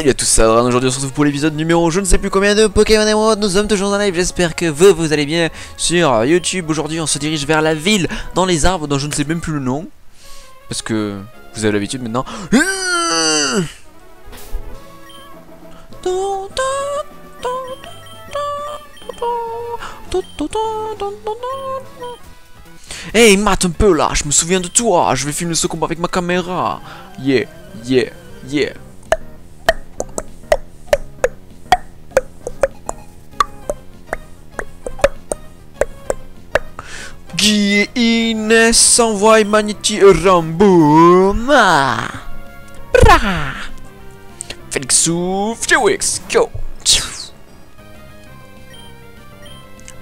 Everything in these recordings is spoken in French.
Salut à tous, c'est Adran, aujourd'hui on se retrouve pour l'épisode numéro je ne sais plus combien de Pokémon Emerald, nous sommes toujours en live, j'espère que vous, vous allez bien sur YouTube. Aujourd'hui on se dirige vers la ville, dans les arbres, dont je ne sais même plus le nom. Parce que vous avez l'habitude maintenant. Hey, mate un peu là, je me souviens de toi, je vais filmer ce combat avec ma caméra. Yeah, yeah, yeah. Guy et Inès envoie Magnetti Ramboum. Bra. Félix souffle, Félix, go.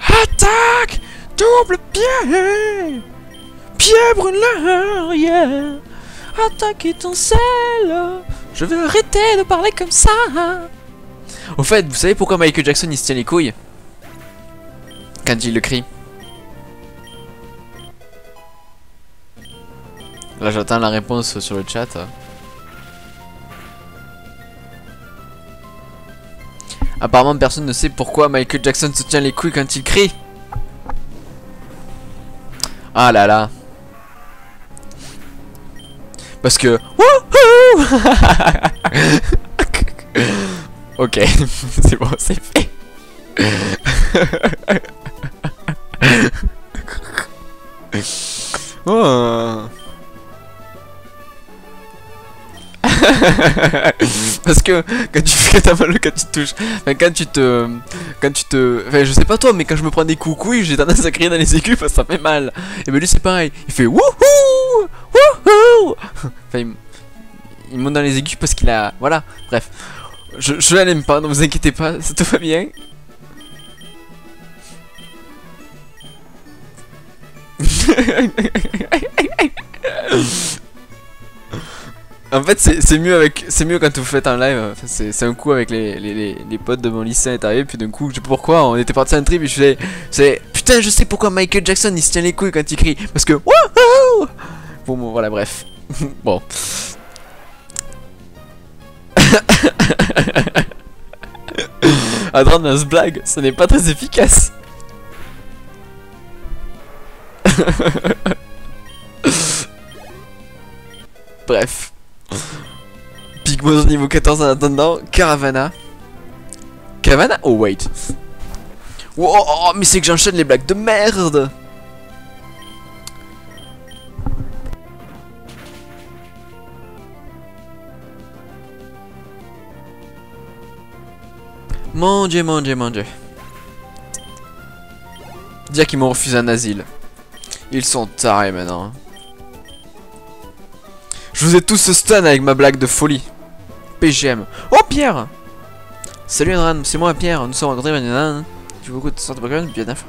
Attaque Double pied Pied brûleur, yeah Attaque étincelle Je vais arrêter de parler comme ça Au fait, vous savez pourquoi Michael Jackson il se tient les couilles? Quand il le crie Là j'attends la réponse sur le chat. Apparemment personne ne sait pourquoi Michael Jackson se tient les couilles quand il crie. Ah là là. Parce que... ok, c'est bon, c'est fait. oh. Parce que quand tu fais ta mal quand tu touches, enfin, quand tu te, quand tu te, enfin je sais pas toi, mais quand je me prends des coucouilles, j'ai tendance à crier dans les aigus parce que ça fait mal. Et ben lui c'est pareil, il fait wouhou, wouhou. Enfin il, monte dans les aigus parce qu'il a, voilà, bref. Je, je l'aime pas, ne vous inquiétez pas, ça te va bien. En fait, c'est mieux avec, c'est mieux quand vous faites un live. c'est un coup avec les, les, les, potes de mon lycée est arrivé, puis d'un coup, je sais pas pourquoi, on était parti en trip, et je faisais, c'est putain, je sais pourquoi Michael Jackson il se tient les couilles quand il crie, parce que wouhou Bon, bon, voilà, bref. bon. Ce blague, ce n'est pas très efficace. Niveau 14 en attendant. Caravana. Caravana? Oh, wait. Oh, oh, oh mais c'est que j'enchaîne les blagues de merde Mon dieu, mon dieu, mon dieu. Dire qu'ils m'ont refusé un asile. Ils sont tarés maintenant. Je vous ai tous stun avec ma blague de folie. PGM. Oh Pierre Salut Adran, c'est moi Pierre, nous sommes rencontrés maintenant. Tu beaucoup de sortes de Pokémon bien neuf.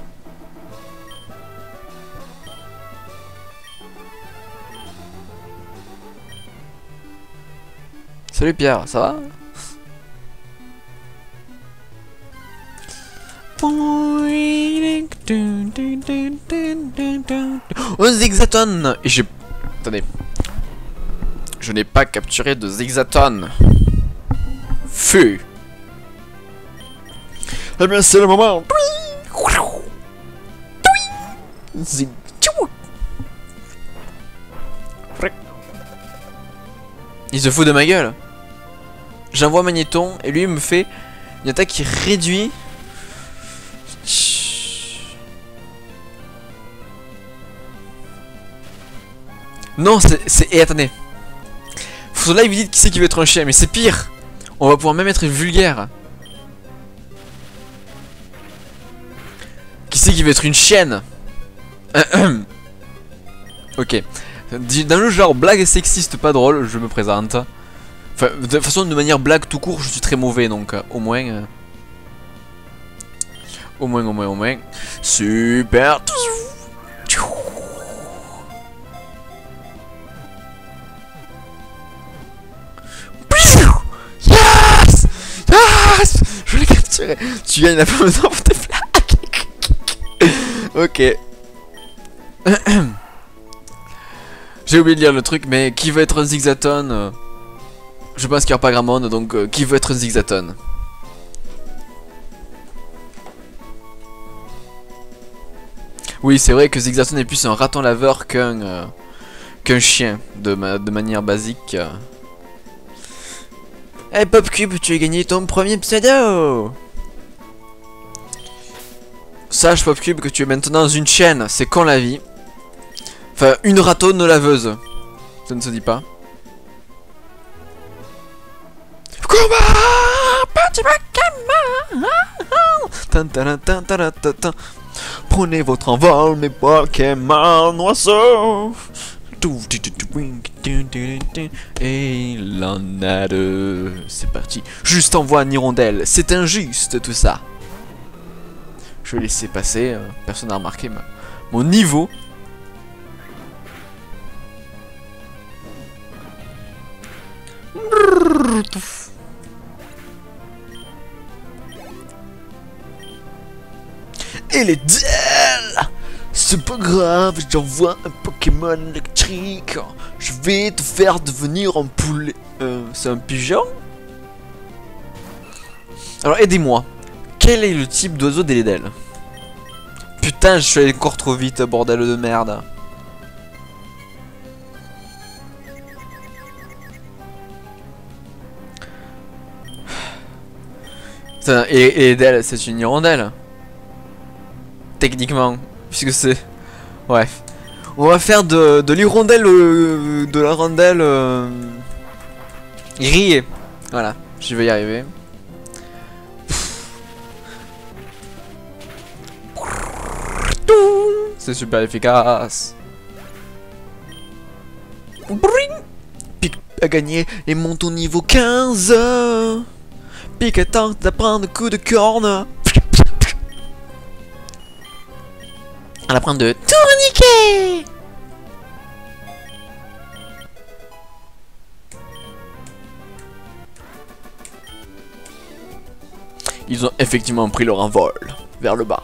Salut Pierre, ça va? Oh Zigzaton Et j'ai... Attendez. Je n'ai pas capturé de Zigzaton. Feu. Eh bien, c'est le moment. Il se fout de ma gueule. J'envoie Magnéton et lui me fait une attaque qui réduit. Non, c'est... Et attendez. Faut là, il vous dit qui c'est qui veut être un chien, mais c'est pire. On va pouvoir même être vulgaire. Qui c'est qui veut être une chienne Ok. Dans le genre blague sexiste pas drôle, je me présente. De toute façon, de manière blague tout court, je suis très mauvais, donc euh, au moins... Euh, au moins, au moins, au moins. Super Tu gagnes la d'or pour tes flaques. ok. J'ai oublié de lire le truc, mais qui veut être Zigzaton Je pense qu'il n'y aura pas grand monde, donc euh, qui veut être un Zigzaton? Oui, c'est vrai que Zigzaton est plus un raton laveur qu'un euh, chien, de, de manière basique. Eh hey, Popcube, tu as gagné ton premier pseudo Sache Popcube que tu es maintenant dans une chaîne, c'est con la vie. Enfin, une ratonne laveuse. Ça ne se dit pas. Prenez votre envol, mes Pokémon oiseaux. Et il en a deux. C'est parti. Juste envoie une hirondelle. C'est injuste tout ça. Je vais laisser passer. Euh, personne n'a remarqué mon niveau. Et les C'est pas grave, j'envoie un Pokémon électrique. Je vais te faire devenir un poulet. Euh, c'est un pigeon? Alors aidez-moi. Quel est le type d'oiseau d'Eledel Putain, je suis allé encore trop vite, bordel de merde. et, et c'est une hirondelle. Techniquement. Puisque c'est... Bref. On va faire de, de l'hirondelle... Euh, de la rondelle... Euh, grillée. Voilà. Je vais y arriver. C'est super efficace. Pic a gagné et monte au niveau 15. Pique tente d'apprendre coup de corne. On apprend de tourniquet. Ils ont effectivement pris leur envol vers le bas.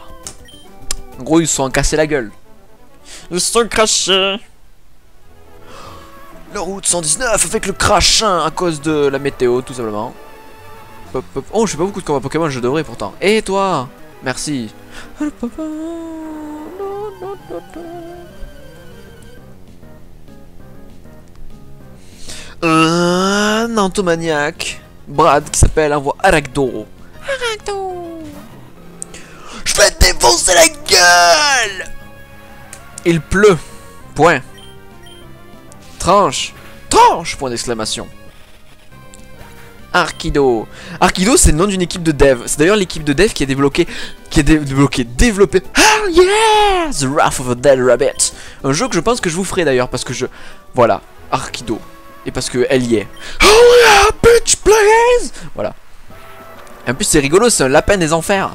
En gros, ils se sont cassés la gueule. Ils se sont crachés. La route 119 avec le crachin à cause de la météo, tout simplement. Oh, je fais pas beaucoup de combats Pokémon, je devrais pourtant. Et toi? Merci. Un Antomaniac. Brad qui s'appelle envoie Aracdo. Aracdo. Défoncer la gueule Il pleut. Point. Tranche. Tranche Point d'exclamation. Arkido. Arkido, c'est le nom d'une équipe de dev. C'est d'ailleurs l'équipe de dev qui a débloqué, qui a débloqué, développé. Oh yeah, The Wrath of a Dead Rabbit. Un jeu que je pense que je vous ferai d'ailleurs parce que je, voilà, Arkido. Et parce que elle y est. Oh yeah, bitch, please. Voilà. Et en plus, c'est rigolo, c'est un lapin des enfers.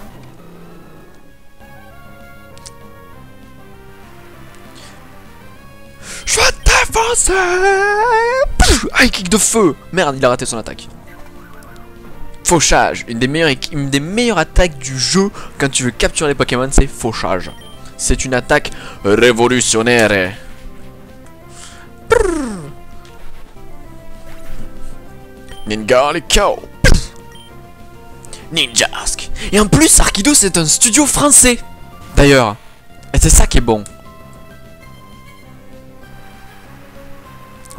t'avancer Aïe, kick de feu Merde, il a raté son attaque. Fauchage. Une des, meilleures, une des meilleures attaques du jeu quand tu veux capturer les Pokémon, c'est fauchage. C'est une attaque révolutionnaire. Ninjask. Ninjask. Et en plus, Arkido, c'est un studio français. D'ailleurs. C'est ça qui est bon.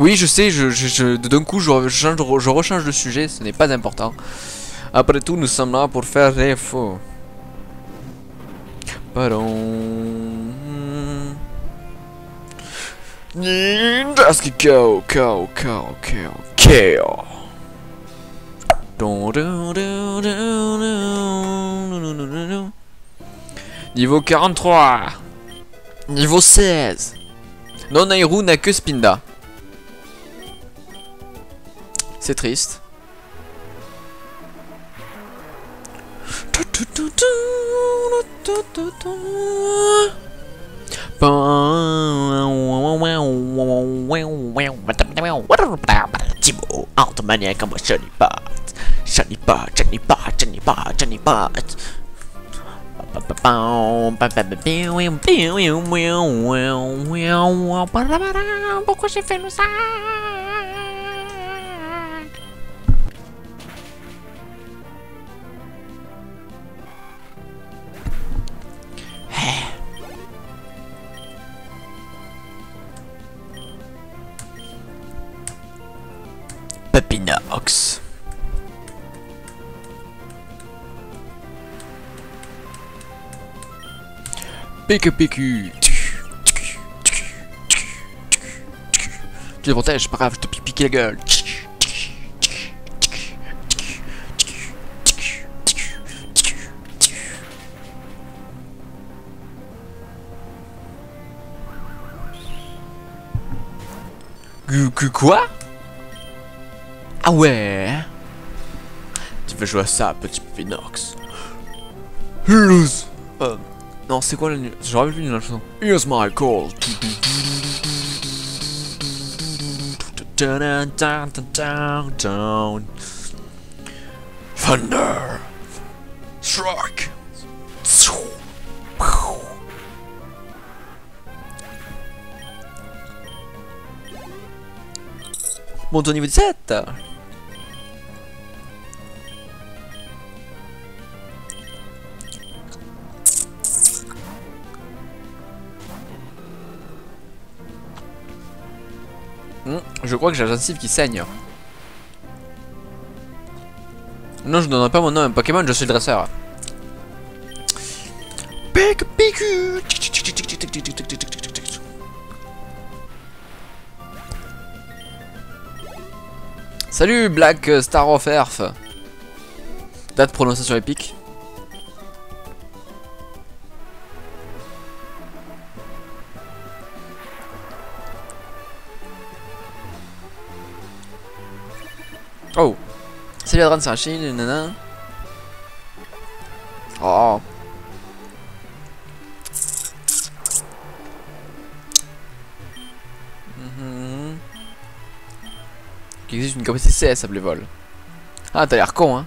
Oui, je sais, je, d'un coup, je, je rechange de sujet, ce n'est pas important. Après tout, nous sommes là pour faire faux. Pardon. Ninjas go, go, go, go, go. Niveau 43 Niveau 16 Non Nairou n'a que Spinda. C'est triste. Comme. Pourquoi j'ai fait le ça Pique pique. Tu protèges, pas grave, je te pique la gueule. Gu- gu- Quoi Ah ouais Tu veux jouer à ça, petit Pinox? Lose Euh, non, c'est quoi la nu- J'aurais vu la chanson. Here's my call. Thunder. Strike. Monte au niveau 17 Je crois que j'ai la gencive qui saigne. Non, je ne donnerai pas mon nom à un Pokémon, je suis le dresseur. Pique, pique. Salut Black Star of Earth. Date prononciation épique. Salut Adran, c'est un chien, nana. Oh Mhm. Il existe une capacité CS à vol. Ah, t'as l'air con, hein.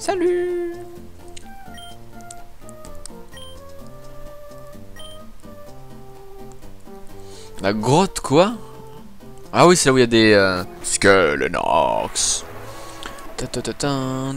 Salut La grotte, quoi? Ah oui, c'est là où il y a des... Euh... Skelenox. Ta-ta-ta-ta,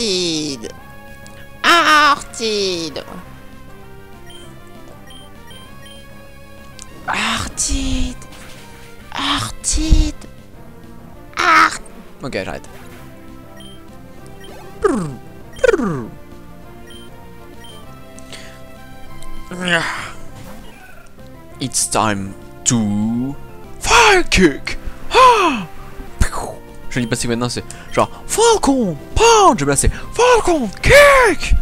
Artide. Artide. Artide. Artide. Art. Ok, j'arrête. It's time to fire kick. Ah Je dis pas si maintenant c'est genre Falcon Punch. Là c'est Falcon kick.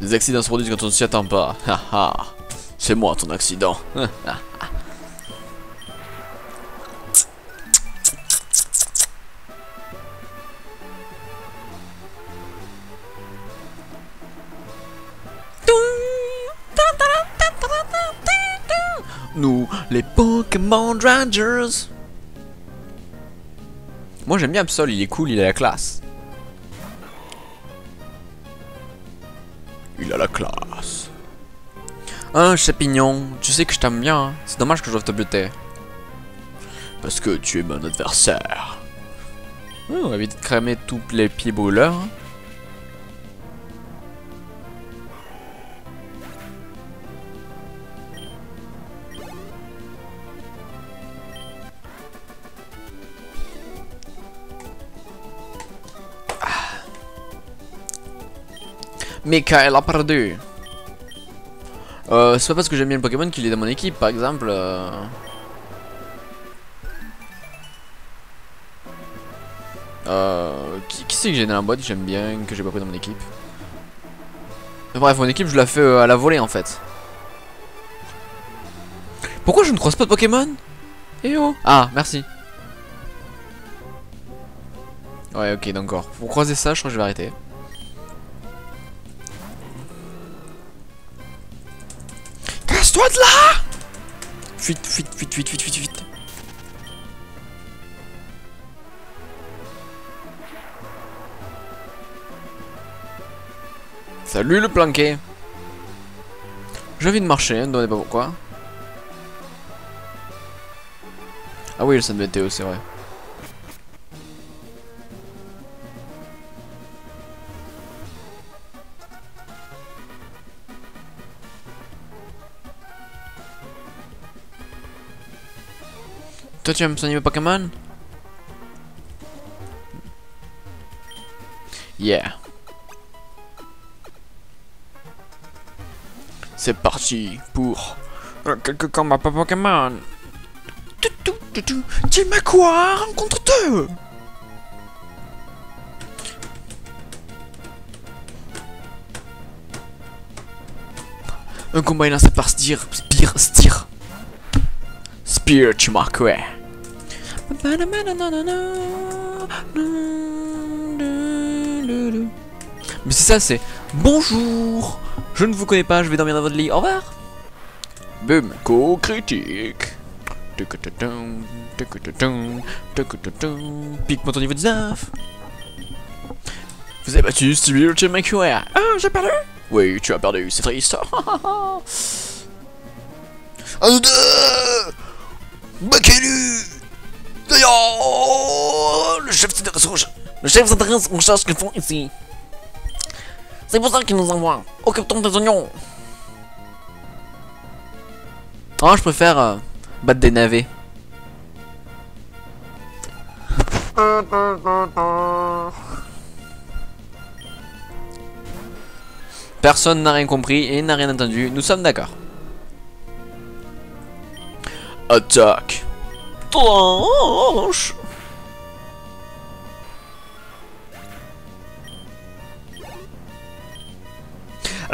Les accidents se produisent quand on ne s'y attend pas. Haha. C'est moi ton accident. Pokémon Rangers. Moi j'aime bien Absol, il est cool, il a la classe. Il a la classe. Un champignon, tu sais que je t'aime bien, hein. c'est dommage que je doive te buter. Parce que tu es mon adversaire. On va éviter de cramer tous les pieds brûleurs. hein. Michael a perdu. Euh, c'est pas parce que j'aime bien le Pokémon qu'il est dans mon équipe, par exemple. euh. Euh, qui, c'est que j'ai dans la boîte j'aime bien, que j'ai pas pris dans mon équipe? Bref, mon équipe, je la fais euh, à la volée en fait. Pourquoi je ne croise pas de Pokémon? Eh oh Ah, merci. Ouais, ok, d'accord. Pour croiser ça, je crois que je vais arrêter. Fuite, fuite, fuite, fuite, fuite, fuite, fuite. Salut le planqué J'ai envie de marcher, ne me demandez pas pourquoi. Ah oui, le centre météo, c'est vrai. Toi, tu aimes soigner Pokémon? Yeah. C'est parti pour euh, quelques combats Pokémon. M'as quoi Rencontre deux Un combat est lancé par Spear, Spear. Spear, tu m'as quoi Mais c'est ça, c'est Bonjour. Je ne vous connais pas, je vais dormir dans votre lit, au revoir. Boum, co-critique. Pique-moi ton niveau 19 Vous avez battu Stevie chez McQuarrie Ah, j'ai perdu. Oui, tu as perdu, c'est triste Un, deux. Bakelu Le chef s'intéresse aux Le chef s'intéresse aux charges qu'ils font ici c'est pour ça qu'ils nous envoient. Occupe-toi des oignons. Oh, je préfère euh, battre des navets. Personne n'a rien compris et n'a rien entendu. Nous sommes d'accord. Attaque. Tranche.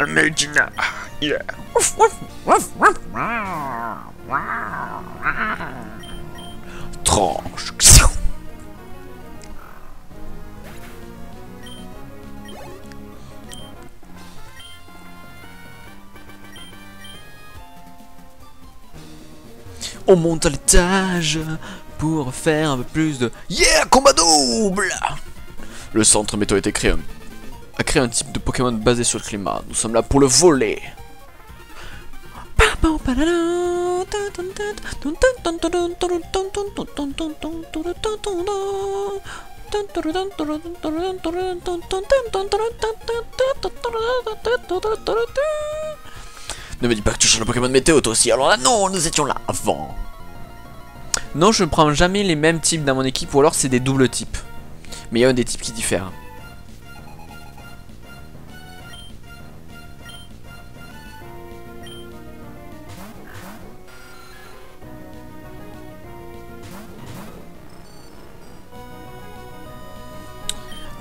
Medina. Yeah. Tranche. On monte à l'étage pour faire un peu plus de Yeah combat double Le centre météo a été créé a créé un type de Pokémon basé sur le climat. Nous sommes là pour le voler. Ne me dis pas que tu changes le Pokémon météo toi aussi. Alors là, non, nous étions là avant. Non, je ne prends jamais les mêmes types dans mon équipe ou alors c'est des doubles types. Mais il y a un des types qui diffèrent.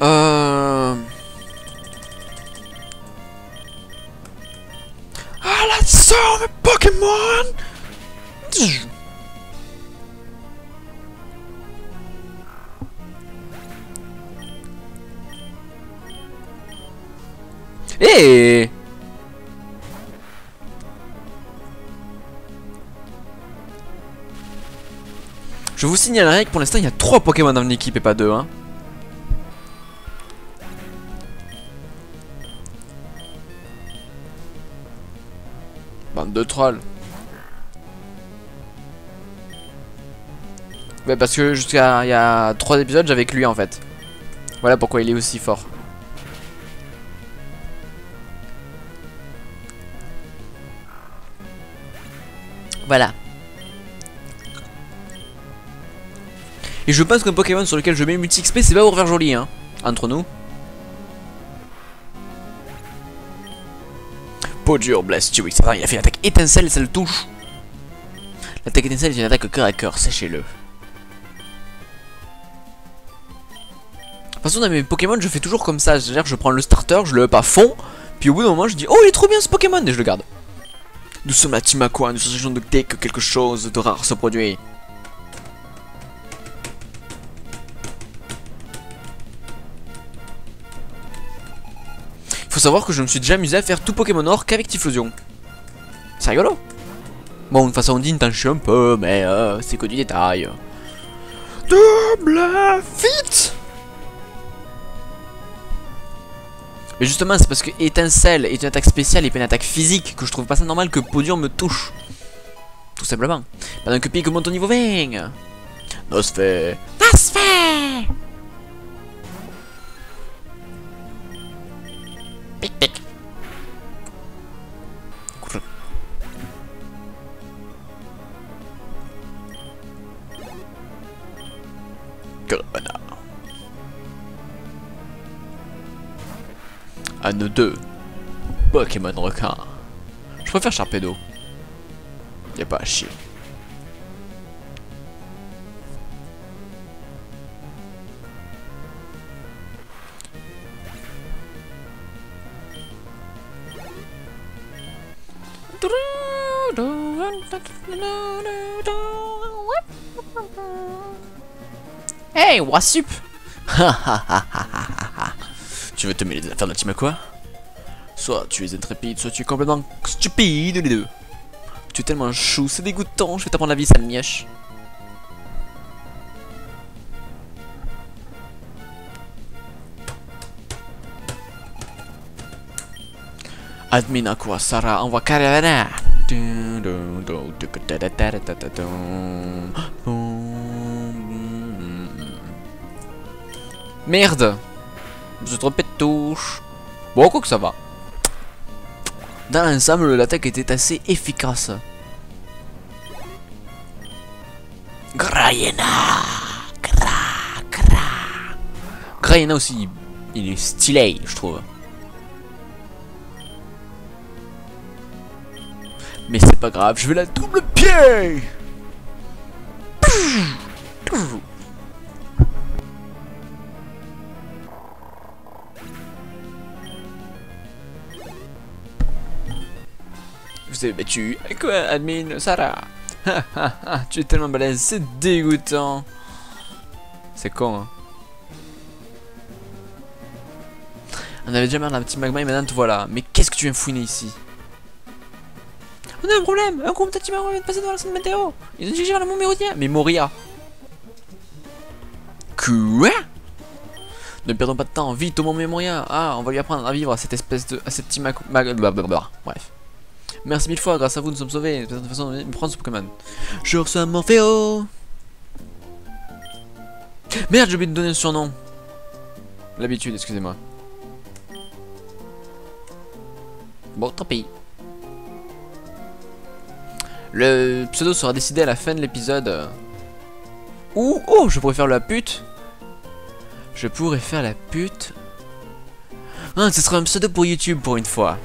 Euh... Sort mes Pokémon Eh Je vous signalerai que pour l'instant il y a 3 Pokémon dans l'équipe et pas 2 hein. De trolls. Ouais, parce que jusqu'à il y a 3 épisodes, j'avais que lui en fait. Voilà pourquoi il est aussi fort. Voilà. Et je pense qu'un Pokémon sur lequel je mets multi XP, c'est pas pour joli, hein. Entre nous. Attends, il a fait une attaque étincelle, ça le touche. L'attaque étincelle est une attaque cœur à cœur, sachez-le. De toute façon, dans mes Pokémon, je fais toujours comme ça. C'est-à-dire que je prends le starter, je le up à fond, puis au bout d'un moment, je dis Oh, il est trop bien ce Pokémon, et je le garde. Nous sommes Team Aqua, nous cherchons de dès que quelque chose de rare se produit. Faut savoir que je me suis déjà amusé à faire tout Pokémon Or qu'avec Typhlosion. C'est rigolo. Bon, de façon, on dit t'en chie un peu, mais euh, c'est que du détail. Double fit Mais justement, c'est parce que Étincelle est une attaque spéciale et pas une attaque physique que je trouve pas ça normal que Podium me touche. Tout simplement. Pendant que Pique monte au niveau 20. Nosphère. Nosphère Pic nous deux. Pokémon requin. Je préfère Charpedo. Y'a pas à chier. Hey, Tu veux te mêler des affaires de la team à quoi Soit tu es intrépide, soit tu es complètement stupide les deux. Tu es tellement chou, c'est dégoûtant, je vais t'apprendre la vie, sale mièche. Admin quoi Sarah envoie Caravana. Merde Je trompé de touche. Bon, quoi que ça va. Dans l'ensemble, l'attaque était assez efficace. Grayena Gra, gra. Grayena aussi, il est stylé, je trouve. Mais c'est pas grave, je vais la double pied vous battu. Quoi, admin Sarah? Tu es tellement balèze, c'est dégoûtant. C'est con, hein. On avait déjà marre d'un petit magma et maintenant te voilà. Mais qu'est-ce que tu viens fouiner ici? On a un problème Un groupe de magma vient de passer dans la zone météo Ils ont dirigé vers le mont Mais Moria Quoi? Ne perdons pas de temps, vite au mont Mémoria Ah, on va lui apprendre à vivre à cette espèce de... à cette petit mag... mag-. Bref. Merci mille fois, grâce à vous nous sommes sauvés. De toute façon, me prendre ce Pokémon. Je reçois Morpheo Merde, j'ai oublié de donner un surnom. L'habitude, excusez-moi. Bon, tant pis. Le pseudo sera décidé à la fin de l'épisode. Ouh, oh, je pourrais faire la pute. Je pourrais faire la pute. Ah, ce sera un pseudo pour YouTube pour une fois.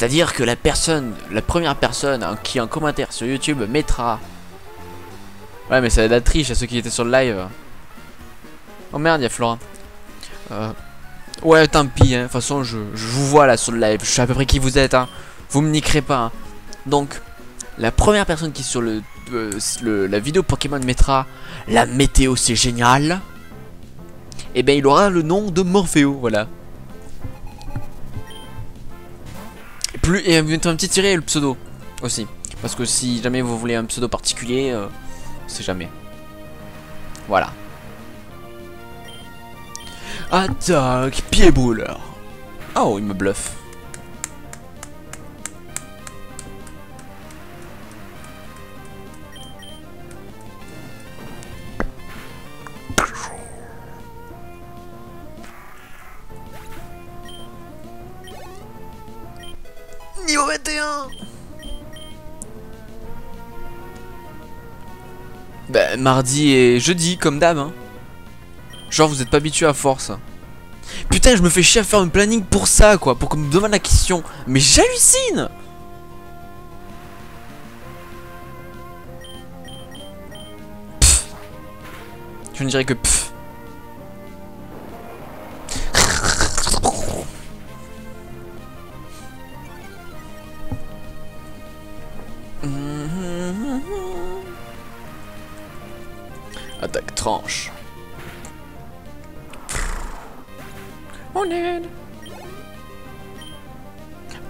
C'est-à-dire que la personne, la première personne hein, qui en commentaire sur YouTube mettra... Ouais mais ça va être la triche à ceux qui étaient sur le live. Oh merde, il y a Flora. Euh... Ouais, tant pis, hein. de toute façon je, vous vois là sur le live, je sais à peu près qui vous êtes. Hein. Vous me niquerez pas. hein. Donc, la première personne qui sur euh, le- la vidéo Pokémon mettra la météo c'est génial, et ben il aura le nom de Morpheo, voilà. Plus et un petit tiré le pseudo aussi, parce que si jamais vous voulez un pseudo particulier, euh, c'est jamais. Voilà. Attaque pied bouleur. Oh, il me bluffe. Mardi et jeudi, comme d'hab. Hein. Genre, vous êtes pas habitué à force. Putain, je me fais chier à faire un planning pour ça, quoi, pour qu'on me demande la question. Mais j'hallucine. Je ne dirais que.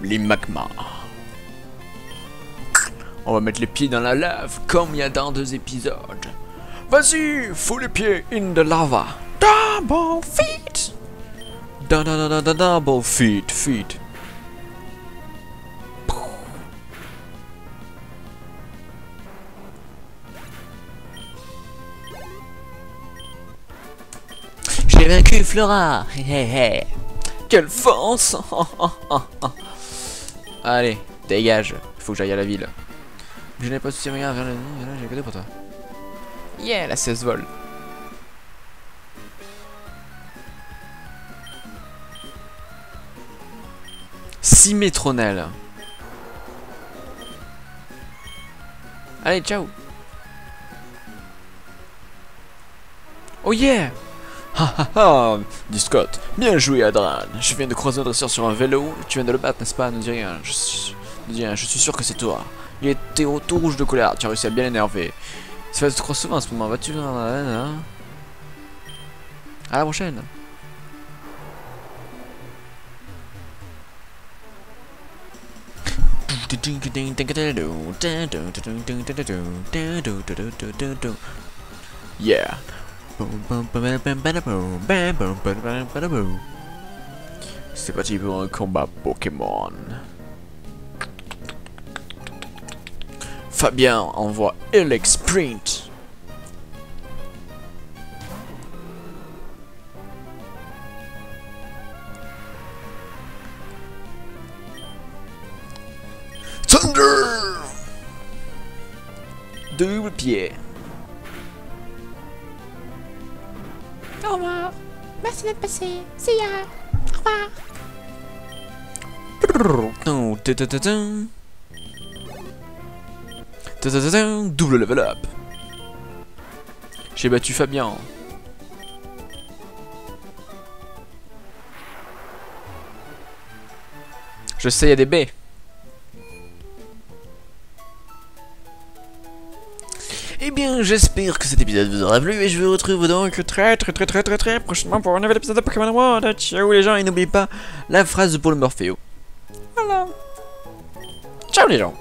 Les magmas. On va mettre les pieds dans la lave comme il y a dans deux épisodes. Vas-y, fous les pieds in the lava. Double feet. Double feet, feet. Vaincu Flora. Hé hé. Quelle force Allez, dégage. Faut que j'aille à la ville. Je n'ai pas de rien vers la nuit, j'ai cadeau pour toi. Yeah, la 16 vol. Six métronelles. Allez, ciao. Oh yeah Ha ha ha dit Scott. Bien joué, Adran. Je viens de croiser un dresseur sur un vélo. Tu viens de le battre, n'est-ce pas? Ne dis rien. Je suis... Ne dis rien. Je suis sûr que c'est toi. Il était au tout rouge de colère. Tu as réussi à bien l'énerver. Ça va te croire souvent en ce moment. Vas-tu dans hein? À la prochaine. Yeah. C'est parti pour un combat Pokémon. Fabien envoie Alex Sprint. Thunder Double pied. Merci d'être passé. See ya. Au revoir. Tum. Double level up. J'ai battu Fabien. Je sais, il y a des baies. J'espère que cet épisode vous aura plu et je vous retrouve donc très très très très très très prochainement pour un nouvel épisode de Pokémon World. Ciao les gens et n'oubliez pas la phrase pour le Morpheo. Voilà. Ciao les gens.